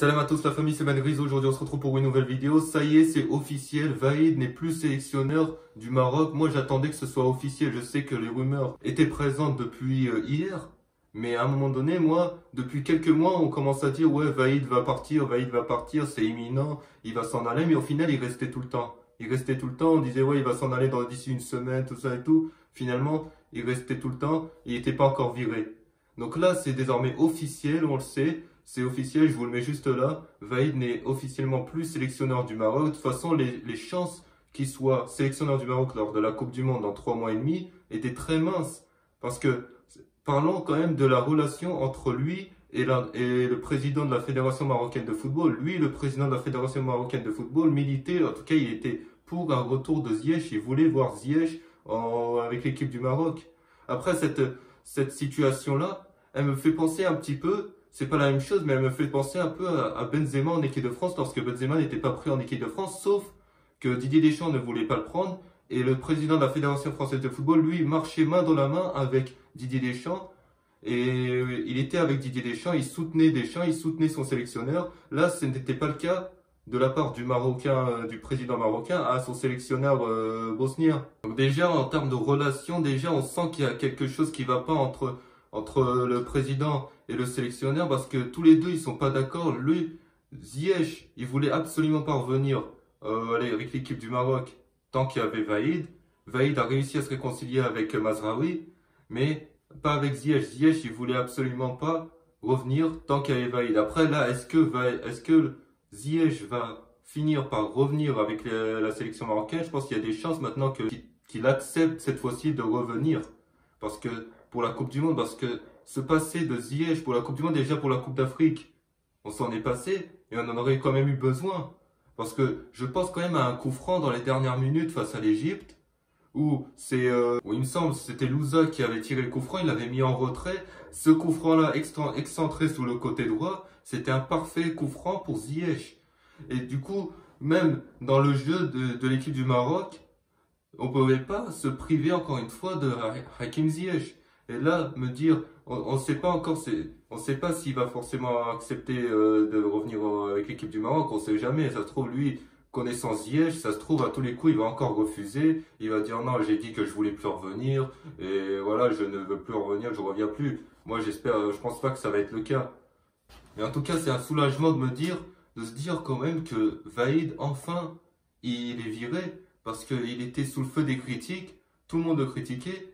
Salam à tous la famille, c'est Ben Gris. Aujourd'hui on se retrouve pour une nouvelle vidéo. Ça y est, c'est officiel. Vaïd n'est plus sélectionneur du Maroc. Moi j'attendais que ce soit officiel. Je sais que les rumeurs étaient présentes depuis euh, hier. Mais à un moment donné, moi, depuis quelques mois, on commence à dire ouais, Vaïd va partir, Vaïd va partir, c'est imminent, il va s'en aller. Mais au final, il restait tout le temps. Il restait tout le temps. On disait ouais, il va s'en aller d'ici une semaine, tout ça et tout. Finalement, il restait tout le temps. Il n'était pas encore viré. Donc là, c'est désormais officiel, on le sait. C'est officiel, je vous le mets juste là. Vaïd n'est officiellement plus sélectionneur du Maroc. De toute façon, les, chances qu'il soit sélectionneur du Maroc lors de la Coupe du Monde dans trois mois et demi étaient très minces. Parce que, parlons quand même de la relation entre lui et, le président de la Fédération marocaine de football. Lui, le président de la Fédération marocaine de football, militaire, en tout cas, il était pour un retour de Ziyech. Il voulait voir Ziyech avec l'équipe du Maroc. Après cette, cette situation-là, elle me fait penser un petit peu c'est pas la même chose, mais elle me fait penser un peu à, Benzema en équipe de France lorsque Benzema n'était pas pris en équipe de France, sauf que Didier Deschamps ne voulait pas le prendre et le président de la Fédération française de football, lui, marchait main dans la main avec Didier Deschamps et il était avec Didier Deschamps, il soutenait Deschamps, il soutenait son sélectionneur. Là, ce n'était pas le cas de la part du Marocain, euh, du président marocain à son sélectionneur euh, bosnien. Donc déjà, en termes de relation, déjà, on sent qu'il y a quelque chose qui va pas entre entre le président et le sélectionneur parce que tous les deux ils sont pas d'accord. Lui, Ziyech, il voulait absolument pas revenir euh, avec l'équipe du Maroc tant qu'il y avait Vaïd. Vaïd a réussi à se réconcilier avec Mazraoui, mais pas avec Ziyech. Ziyech, il voulait absolument pas revenir tant qu'il y avait Vaïd. Après là, est-ce que est-ce que Ziyech va finir par revenir avec la, sélection marocaine? Je pense qu'il y a des chances maintenant qu'il accepte cette fois-ci de revenir parce que pour la Coupe du Monde parce que se passer de Ziyech pour la Coupe du Monde, déjà pour la Coupe d'Afrique, on s'en est passé et on en aurait quand même eu besoin. Parce que je pense quand même à un coup franc dans les dernières minutes face à l'Égypte où c'est, euh, il me semble, c'était Louza qui avait tiré le coup franc, il l'avait mis en retrait. Ce coup franc-là, excentré sous le côté droit, c'était un parfait coup franc pour Ziyech. Et du coup, même dans le jeu de, de l'équipe du Maroc, on ne pouvait pas se priver encore une fois de Hakim Ziyech. Et là, me dire, on ne sait pas encore, on sait pas s'il va forcément accepter euh, de revenir avec l'équipe du Maroc, on sait jamais. Ça se trouve, lui, connaissant Ziyech, ça se trouve, à tous les coups, il va encore refuser. Il va dire non, j'ai dit que je voulais plus revenir, et voilà, je ne veux plus revenir, je reviens plus. Moi, j'espère, euh, je pense pas que ça va être le cas. Mais en tout cas, c'est un soulagement de me dire, de se dire quand même que Vaïd, enfin, il est viré, parce qu'il était sous le feu des critiques, tout le monde le critiquait,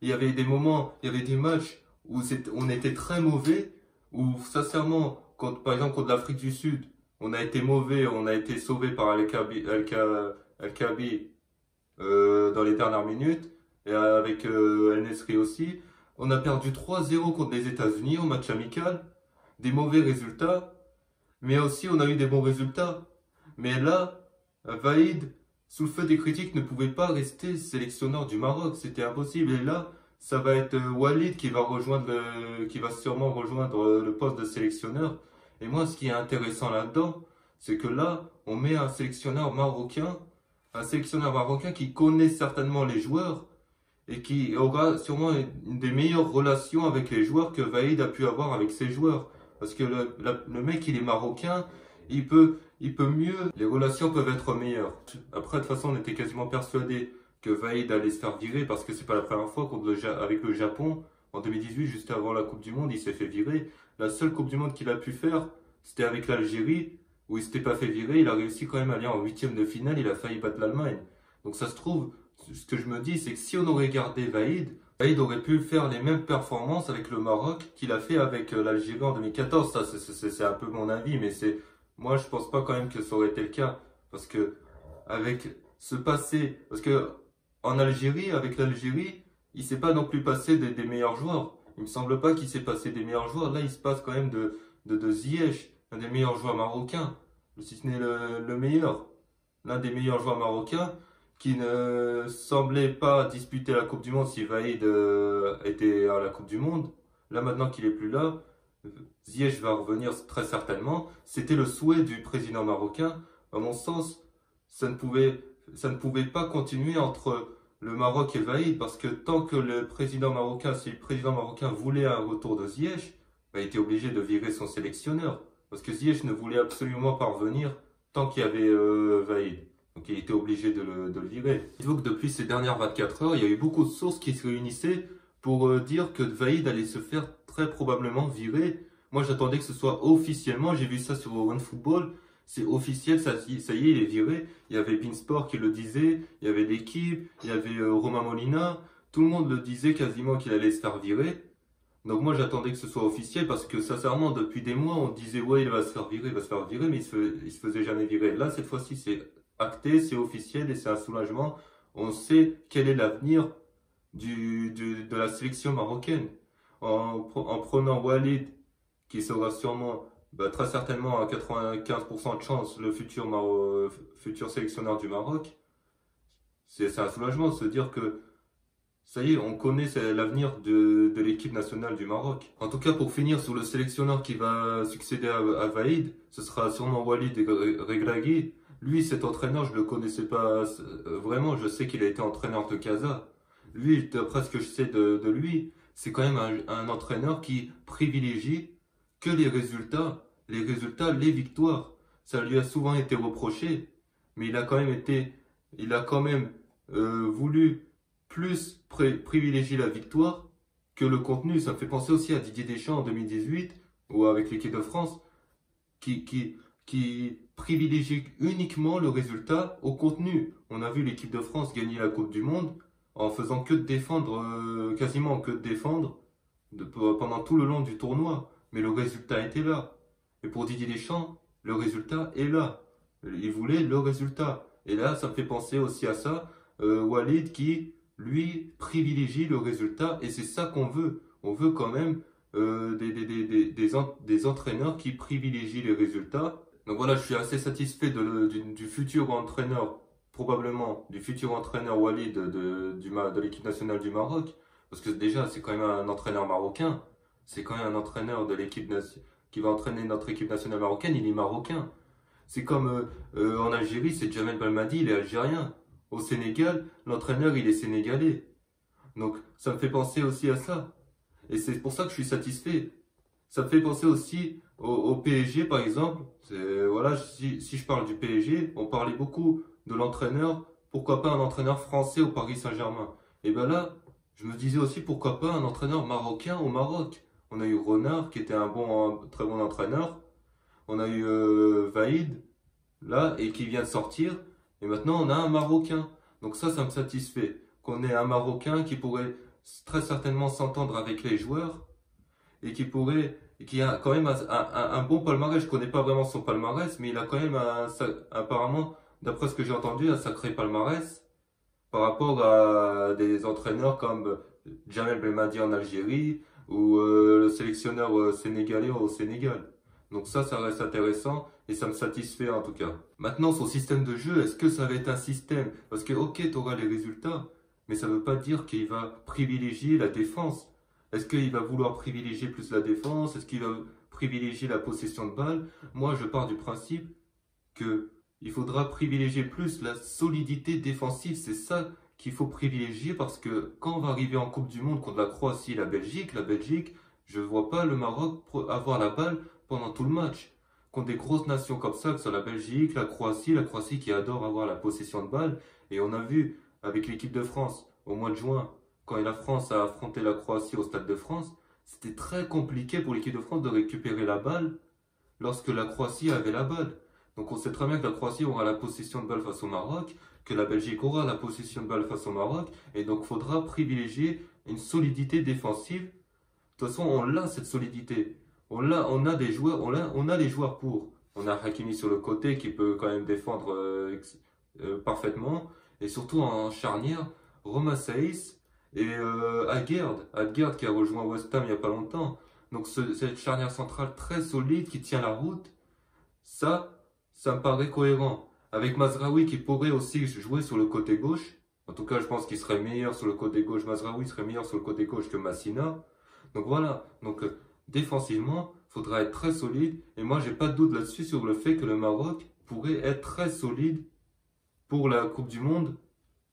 il y avait des moments, il y avait des matchs où on était très mauvais, où sincèrement, quand, par exemple contre l'Afrique du Sud, on a été mauvais, on a été sauvé par Al-Kabi euh, dans les dernières minutes, et avec euh, El Nesri aussi. On a perdu 3-0 contre les États-Unis au match amical, des mauvais résultats, mais aussi on a eu des bons résultats. Mais là, Vaïd, sous le feu des critiques, ne pouvait pas rester sélectionneur du Maroc. C'était impossible. Et là, ça va être euh, Walid qui va rejoindre qui va sûrement rejoindre euh, le poste de sélectionneur. Et moi, ce qui est intéressant là-dedans, c'est que là, on met un sélectionneur marocain, un sélectionneur marocain qui connaît certainement les joueurs et qui aura sûrement une des meilleures relations avec les joueurs que Vaïd a pu avoir avec ses joueurs. Parce que le, le mec, il est marocain, il peut, il peut mieux, les relations peuvent être meilleures. Après, de toute façon, on était quasiment persuadé que Vaïd allait se faire virer parce que c'est pas la première fois contre le, avec le Japon. En 2018, juste avant la Coupe du Monde, il s'est fait virer. La seule Coupe du Monde qu'il a pu faire, c'était avec l'Algérie, où il s'était pas fait virer. Il a réussi quand même à aller en huitième de finale. Il a failli battre l'Allemagne. Donc ça se trouve, ce que je me dis, c'est que si on aurait gardé Vaïd, Vaïd aurait pu faire les mêmes performances avec le Maroc qu'il a fait avec euh, l'Algérie en 2014. Ça, c'est un peu mon avis, mais c'est moi, je pense pas quand même que ça aurait été le cas. Parce que, avec ce passé, parce que, en Algérie, avec l'Algérie, il s'est pas non plus passé des, meilleurs joueurs. Il me semble pas qu'il s'est passé des meilleurs joueurs. Là, il se passe quand même de, de, Ziyech, un des meilleurs joueurs marocains. Si ce n'est le, meilleur. L'un des meilleurs joueurs marocains qui ne semblait pas disputer la Coupe du Monde si Vaïd euh, était à la Coupe du Monde. Là, maintenant qu'il est plus là, Ziyech va revenir très certainement. C'était le souhait du président marocain. À mon sens, ça ne pouvait, pas continuer entre le Maroc et Vaïd parce que tant que le président marocain, si le président marocain voulait un retour de Ziyech, bah, il était obligé de virer son sélectionneur. Parce que Ziyech ne voulait absolument pas revenir tant qu'il y avait euh, Vaïd. Donc il était obligé de le, de le virer. Donc depuis ces dernières 24 heures, il y a eu beaucoup de sources qui se réunissaient pour euh, dire que Vaïd allait se faire très probablement virer. Moi j'attendais que ce soit officiellement, j'ai vu ça sur OneFootball, c'est officiel, ça, y est, il est viré. Il y avait Beansport qui le disait, il y avait l'équipe, il y avait euh, Romain Molina, tout le monde le disait quasiment qu'il allait se faire virer. Donc moi j'attendais que ce soit officiel parce que sincèrement depuis des mois on disait ouais il va se faire virer, il va se faire virer mais il se, se faisait jamais virer. Là cette fois-ci c'est acté, c'est officiel et c'est un soulagement. On sait quel est l'avenir de la sélection marocaine. En, en, prenant Walid qui sera sûrement bah, très certainement à 95% de chance le futur, futur sélectionneur du Maroc. C'est un soulagement de se dire que ça y est, on connaît l'avenir de, de l'équipe nationale du Maroc. En tout cas, pour finir sur le sélectionneur qui va succéder à, à Vaïd, ce sera sûrement Walid Regragui. Lui, cet entraîneur, je ne le connaissais pas euh, vraiment. Je sais qu'il a été entraîneur de Casa. Lui, d'après ce que je sais de lui, c'est quand même un, entraîneur qui privilégie que les résultats. Les résultats, les victoires. Ça lui a souvent été reproché. Mais il a quand même été, il a quand même euh, voulu plus privilégier la victoire que le contenu. Ça me fait penser aussi à Didier Deschamps en 2018 ou avec l'équipe de France qui, qui, qui privilégie uniquement le résultat au contenu. On a vu l'équipe de France gagner la Coupe du Monde en faisant que de défendre, euh, quasiment que de défendre pendant tout le long du tournoi. Mais le résultat était là. Et pour Didier Deschamps, le résultat est là. Il voulait le résultat. Et là, ça me fait penser aussi à ça. Euh, Walid qui lui, privilégie le résultat et c'est ça qu'on veut. On veut quand même euh, des, des, des, des, entraîneurs qui privilégient les résultats. Donc voilà, je suis assez satisfait de, du, futur entraîneur, probablement du futur entraîneur Walid de, de, de l'équipe nationale du Maroc. Parce que déjà, c'est quand même un entraîneur marocain. C'est quand même un entraîneur de l'équipe qui va entraîner notre équipe nationale marocaine, il est marocain. C'est comme euh, euh, en Algérie, c'est Jamel Belmadi, il est algérien. Au Sénégal, l'entraîneur, il est sénégalais. Donc, ça me fait penser aussi à ça. Et c'est pour ça que je suis satisfait. Ça me fait penser aussi au, PSG, par exemple. Voilà, si, je parle du PSG, on parlait beaucoup de l'entraîneur. Pourquoi pas un entraîneur français au Paris Saint-Germain Et bien là, je me disais aussi pourquoi pas un entraîneur marocain au Maroc. On a eu Renard, qui était un bon, très bon entraîneur. On a eu euh, Vaïd, là, et qui vient de sortir. Et maintenant, on a un Marocain. Donc ça, ça me satisfait. Qu'on ait un Marocain qui pourrait très certainement s'entendre avec les joueurs et qui pourrait, qui a quand même un, bon palmarès. Je connais pas vraiment son palmarès, mais il a quand même apparemment, d'après ce que j'ai entendu, un sacré palmarès par rapport à des entraîneurs comme Jamel Belmadi en Algérie ou euh, le sélectionneur euh, sénégalais au Sénégal. Donc ça, ça reste intéressant et ça me satisfait en tout cas. Maintenant, son système de jeu, est-ce que ça va être un système? Parce que ok, tu auras les résultats, mais ça ne veut pas dire qu'il va privilégier la défense. Est-ce qu'il va vouloir privilégier plus la défense? Est-ce qu'il va privilégier la possession de balle Moi, je pars du principe que il faudra privilégier plus la solidité défensive. C'est ça qu'il faut privilégier parce que quand on va arriver en Coupe du Monde contre la Croatie et la Belgique, la Belgique, je ne vois pas le Maroc avoir la balle pendant tout le match. Contre des grosses nations comme ça, que ce soit la Belgique, la Croatie, la Croatie qui adore avoir la possession de balle. Et on a vu avec l'équipe de France au mois de juin, quand la France a affronté la Croatie au Stade de France, c'était très compliqué pour l'équipe de France de récupérer la balle lorsque la Croatie avait la balle. Donc on sait très bien que la Croatie aura la possession de balle face au Maroc, que la Belgique aura la possession de balle face au Maroc, et donc faudra privilégier une solidité défensive. De toute façon, on l'a cette solidité on a, on a des joueurs, on a, joueurs pour. On a Hakimi sur le côté qui peut quand même défendre euh, euh, parfaitement. Et surtout en charnière, Roma Saïs et euh, Agerd. Agerd qui a rejoint West Ham il n'y a pas longtemps. Donc cette charnière centrale très solide qui tient la route, ça, ça me paraît cohérent. Avec Mazraoui qui pourrait aussi jouer sur le côté gauche. En tout cas, je pense qu'il serait meilleur sur le côté gauche. Mazraoui serait meilleur sur le côté gauche que Massina. Donc voilà. Donc défensivement, faudra être très solide. Et moi, j'ai pas de doute là-dessus sur le fait que le Maroc pourrait être très solide pour la Coupe du Monde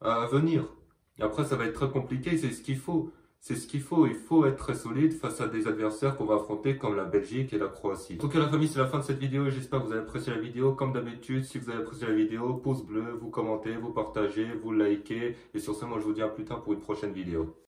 à venir. Après, ça va être très compliqué, c'est ce qu'il faut. C'est ce qu'il faut. Il faut être très solide face à des adversaires qu'on va affronter comme la Belgique et la Croatie. Donc la famille, c'est la fin de cette vidéo. J'espère que vous avez apprécié la vidéo. Comme d'habitude, si vous avez apprécié la vidéo, pouce bleu, vous commentez, vous partagez, vous likez. Et sur ce, moi je vous dis à plus tard pour une prochaine vidéo.